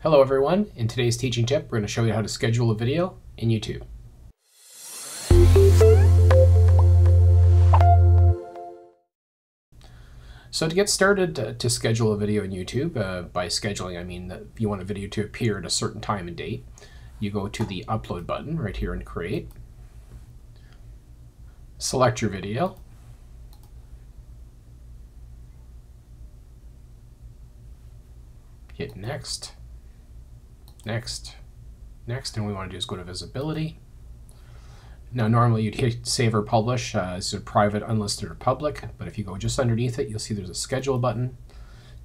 Hello everyone, in today's teaching tip we're going to show you how to schedule a video in YouTube. So to get started uh, to schedule a video in YouTube, uh, by scheduling I mean that you want a video to appear at a certain time and date, you go to the upload button right here in create, select your video, hit next, next, next, and we want to do is go to visibility. Now normally you'd hit save or publish uh, as a private, unlisted, or public, but if you go just underneath it, you'll see there's a schedule button.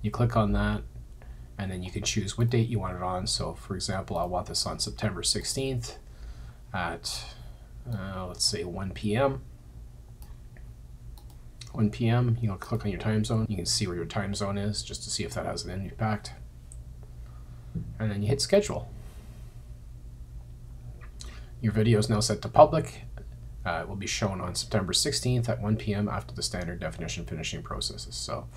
You click on that, and then you can choose what date you want it on. So for example, I want this on September 16th at, uh, let's say 1 p.m. 1 p.m. you'll click on your time zone. You can see where your time zone is just to see if that has an impact and then you hit schedule. Your video is now set to public. Uh, it will be shown on September 16th at 1 p.m. after the standard definition finishing processes. So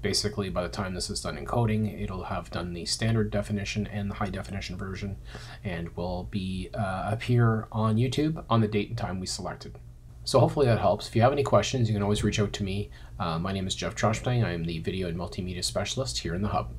basically by the time this is done encoding, it'll have done the standard definition and the high definition version and will be uh, appear on YouTube on the date and time we selected. So hopefully that helps. If you have any questions, you can always reach out to me. Uh, my name is Jeff Troshbang. I am the video and multimedia specialist here in the Hub.